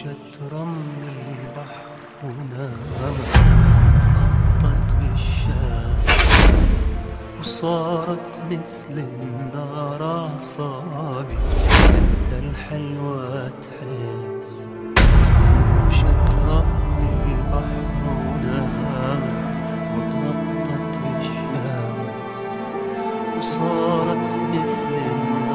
فرشة رمل البحر ونامت وتغطت بالشام وصارت مثل النار أعصابي. أنت الحلوة تحس فرشة رمل البحر ونامت وتغطت بالشمس وصارت مثل النار